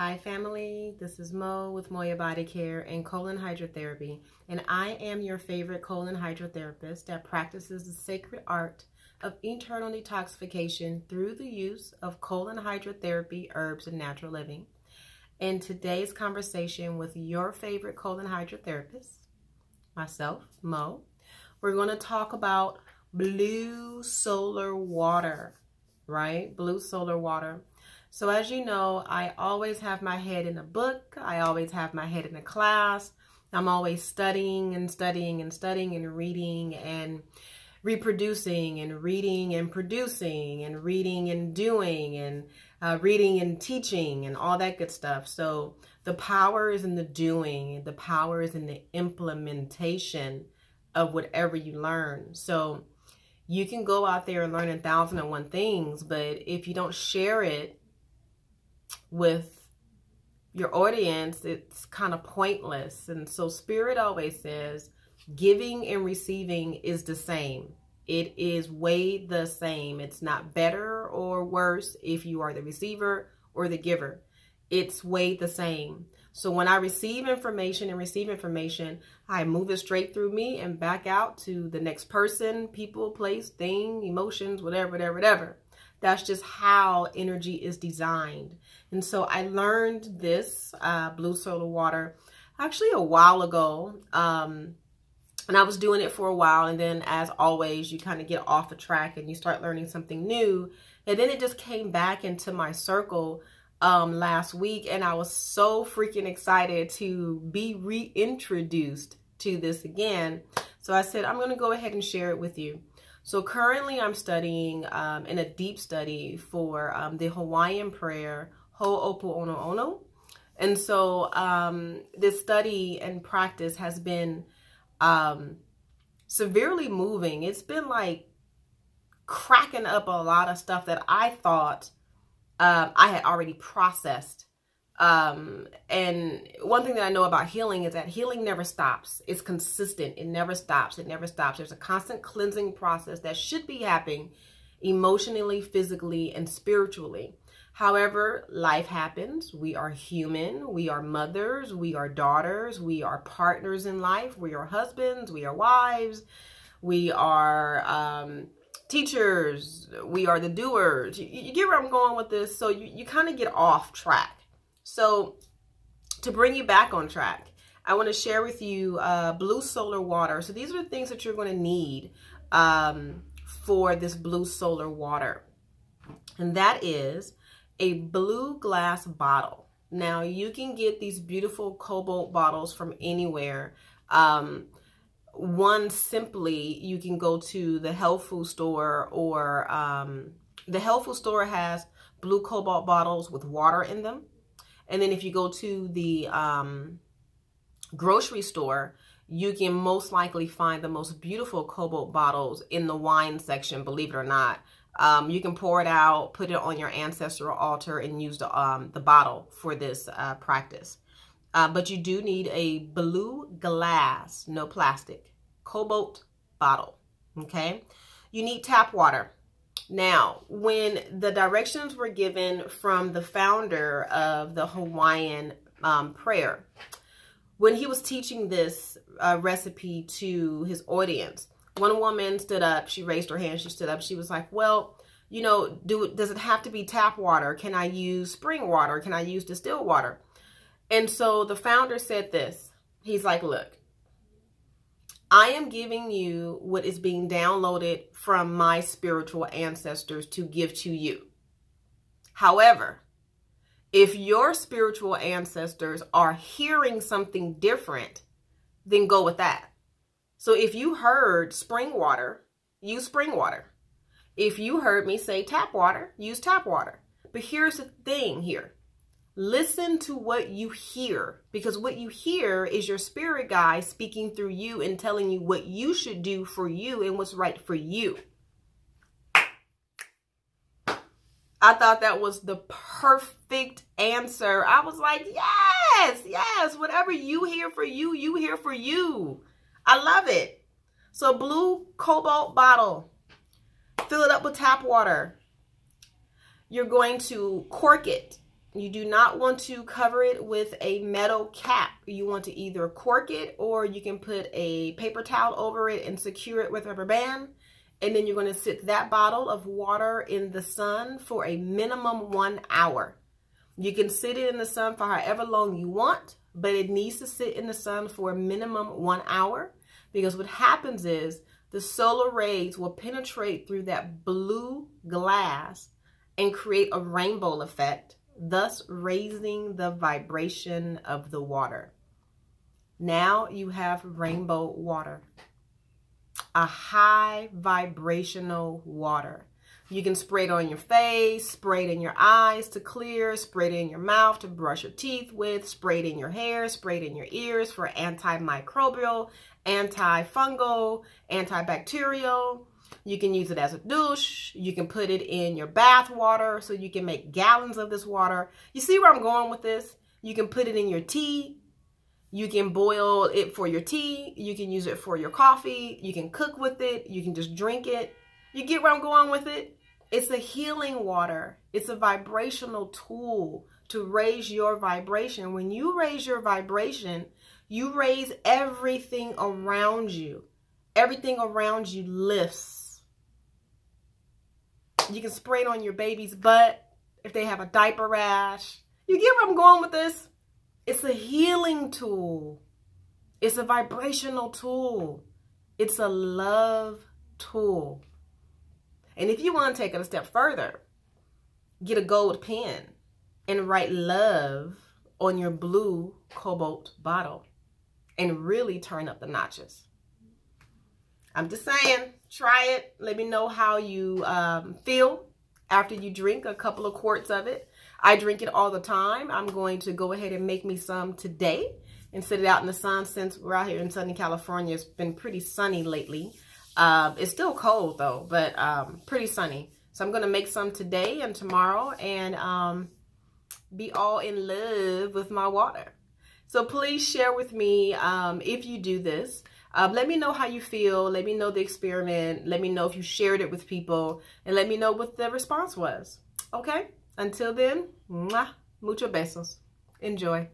Hi family, this is Mo with Moya Body Care and Colon Hydrotherapy and I am your favorite colon hydrotherapist that practices the sacred art of internal detoxification through the use of colon hydrotherapy herbs and natural living. In today's conversation with your favorite colon hydrotherapist, myself, Mo, we're going to talk about blue solar water, right? Blue solar water. So as you know, I always have my head in a book. I always have my head in a class. I'm always studying and studying and studying and reading and reproducing and reading and producing and reading and doing and uh, reading and teaching and all that good stuff. So the power is in the doing. The power is in the implementation of whatever you learn. So you can go out there and learn a thousand and one things, but if you don't share it with your audience, it's kind of pointless. And so Spirit always says, giving and receiving is the same. It is way the same. It's not better or worse if you are the receiver or the giver. It's way the same. So when I receive information and receive information, I move it straight through me and back out to the next person, people, place, thing, emotions, whatever, whatever, whatever. That's just how energy is designed. And so I learned this uh, blue solar water actually a while ago. Um, and I was doing it for a while. And then as always, you kind of get off the track and you start learning something new. And then it just came back into my circle um, last week. And I was so freaking excited to be reintroduced to this again. So I said, I'm going to go ahead and share it with you. So currently I'm studying um, in a deep study for um, the Hawaiian prayer, Ho'oponopono. And so um, this study and practice has been um, severely moving. It's been like cracking up a lot of stuff that I thought um, I had already processed um, and one thing that I know about healing is that healing never stops. It's consistent. It never stops. It never stops. There's a constant cleansing process that should be happening emotionally, physically, and spiritually. However, life happens. We are human. We are mothers. We are daughters. We are partners in life. We are husbands. We are wives. We are um, teachers. We are the doers. You, you, get where I'm going with this? So you, you kind of get off track. So to bring you back on track, I want to share with you uh, blue solar water. So these are the things that you're going to need um, for this blue solar water. And that is a blue glass bottle. Now you can get these beautiful cobalt bottles from anywhere. Um, one simply, you can go to the health food store or um, the health food store has blue cobalt bottles with water in them. And then if you go to the um, grocery store, you can most likely find the most beautiful cobalt bottles in the wine section, believe it or not. Um, you can pour it out, put it on your ancestral altar, and use the, um, the bottle for this uh, practice. Uh, but you do need a blue glass, no plastic, cobalt bottle, okay? You need tap water. Now, when the directions were given from the founder of the Hawaiian um, prayer, when he was teaching this uh, recipe to his audience, one woman stood up, she raised her hand, she stood up, she was like, well, you know, do it does it have to be tap water? Can I use spring water? Can I use distilled water? And so the founder said this. He's like, look, I am giving you what is being downloaded from my spiritual ancestors to give to you. However, if your spiritual ancestors are hearing something different, then go with that. So if you heard spring water, use spring water. If you heard me say tap water, use tap water. But here's the thing here. Listen to what you hear because what you hear is your spirit guide speaking through you and telling you what you should do for you and what's right for you. I thought that was the perfect answer. I was like, yes, yes, whatever you hear for you, you hear for you. I love it. So blue cobalt bottle, fill it up with tap water. You're going to cork it You do not want to cover it with a metal cap. You want to either cork it or you can put a paper towel over it and secure it with rubber band. And then you're going to sit that bottle of water in the sun for a minimum one hour. You can sit it in the sun for however long you want, but it needs to sit in the sun for a minimum one hour because what happens is the solar rays will penetrate through that blue glass and create a rainbow effect thus raising the vibration of the water. Now you have rainbow water, a high vibrational water. You can spray it on your face, spray it in your eyes to clear, spray it in your mouth to brush your teeth with, spray it in your hair, spray it in your ears for antimicrobial, antifungal, antibacterial. You can use it as a douche. You can put it in your bath water so you can make gallons of this water. You see where I'm going with this? You can put it in your tea. You can boil it for your tea. You can use it for your coffee. You can cook with it. You can just drink it. You get where I'm going with it? It's a healing water. It's a vibrational tool to raise your vibration. When you raise your vibration, you raise everything around you. Everything around you lifts you can spray it on your baby's butt if they have a diaper rash. You get where I'm going with this? It's a healing tool. It's a vibrational tool. It's a love tool. And if you want to take it a step further, get a gold pen and write love on your blue cobalt bottle and really turn up the notches. I'm just saying, try it. Let me know how you um, feel after you drink a couple of quarts of it. I drink it all the time. I'm going to go ahead and make me some today and sit it out in the sun since we're out here in Southern California. It's been pretty sunny lately. Uh, it's still cold though, but um, pretty sunny. So I'm going to make some today and tomorrow and um, be all in love with my water. So please share with me um, if you do this. Um, let me know how you feel. Let me know the experiment. Let me know if you shared it with people. And let me know what the response was. Okay? Until then, mwah, mucho besos. Enjoy.